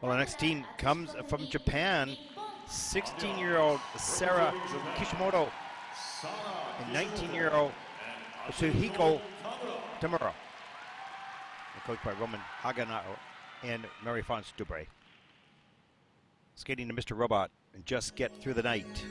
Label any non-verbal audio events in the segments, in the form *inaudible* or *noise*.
Well, the next team comes from Japan. 16-year-old Sara Kishimoto and 19-year-old Atsuhiko Tamura. Coached by Romain Haguenauer and Marie-France Dubreuil. Skating to Mr. Roboto and just get through the night.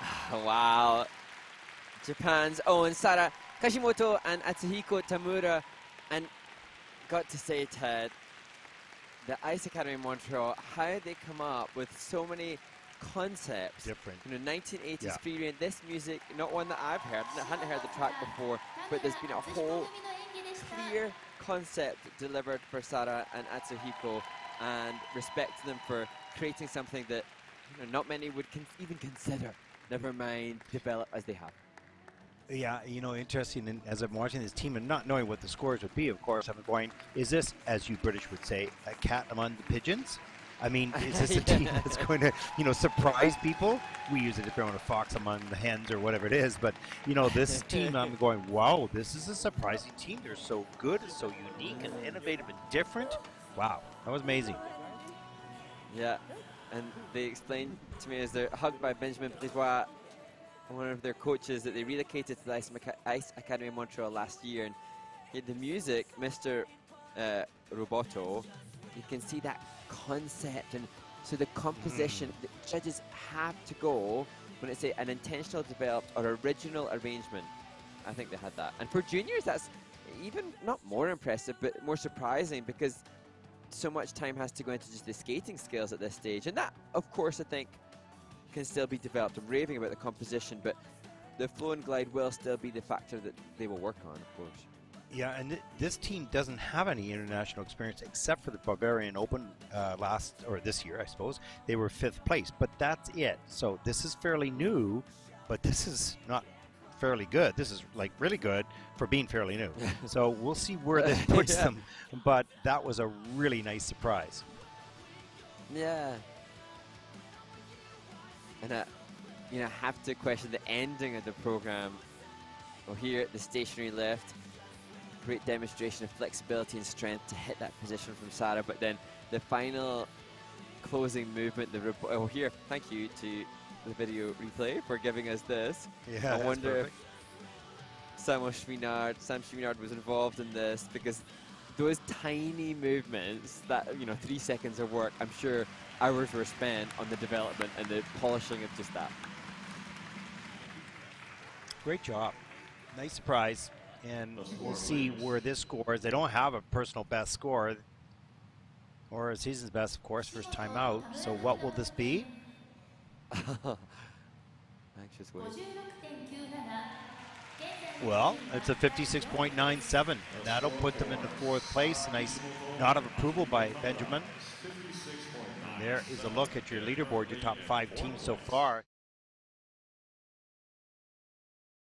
*sighs* wow. Japan's own Sara Kishimoto and Atsuhiko Tamura. And got to say, Ted, the Ice Academy Montreal, how they come up with so many concepts. Different. You know, 1980s Yeah. period, this music, not one that I've heard, I hadn't heard the track before, but there's been a whole clear concept delivered for Sara and Atsuhiko and respect to them for creating something that you know, not many would con- even consider, never mind develop as they have. Yeah, you know, interesting. And as I'm watching this team and not knowing what the scores would be, of course, I'm going, is this, as you British would say, a cat among the pigeons? I mean, is this a *laughs* team that's going to, you know, surprise people? We use it if they're on a fox among the hens or whatever it is. But, you know, this *laughs* team, I'm going, wow, this is a surprising team. They're so good, so unique and innovative and different. Wow, that was amazing. Yeah, and they explained to me as they're hugged by Benjamin Brisebois, one of their coaches, that they relocated to the Ice, Maca- Ice Academy in Montreal last year. And he had the music, Mr. Uh, Roboto, you can see that concept. And so the composition, the judges have to go when it's a, an intentional developed or original arrangement. I think they had that. And for juniors, that's even not more impressive, but more surprising because so much time has to go into just the skating skills at this stage. And that, of course, I think can still be developed. I'm raving about the composition, but the flow and glide will still be the factor that they will work on, of course. Yeah, and th- this team doesn't have any international experience except for the Bavarian Open uh, last or this year, I suppose. They were fifth place, but that's it. So this is fairly new, but this is not fairly good. This is like really good for being fairly new. *laughs* so we'll see where this *laughs* puts Yeah. them. But that was a really nice surprise. Yeah. And I, you know, have to question the ending of the program. Well, here at the stationary lift, great demonstration of flexibility and strength to hit that position from Sara. But then the final closing movement, the oh here, thank you to the video replay for giving us this. Yeah, I wonder if Samuel Chouinard, Sam Chouinard was involved in this because those tiny movements, that you know, three seconds of work, I'm sure hours were spent on the development and the polishing of just that. Great job. Nice surprise. And we'll see where this scores. They don't have a personal best score or a season's best, of course, first time out. So what will this be? *laughs* Anxious wait. Well, it's a 56.97, and that'll put them into fourth place. A nice nod of approval by Benjamin. There is a look at your leaderboard, your top five teams so far.